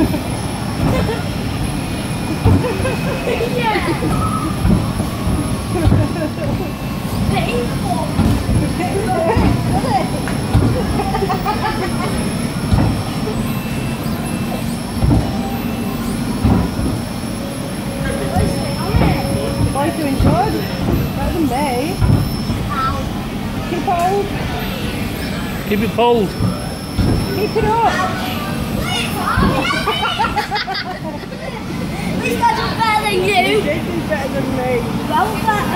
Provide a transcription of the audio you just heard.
Boys doing good. Better than me. Keep hold. Keep it pulled. Keep it up. This is better than me. Well better.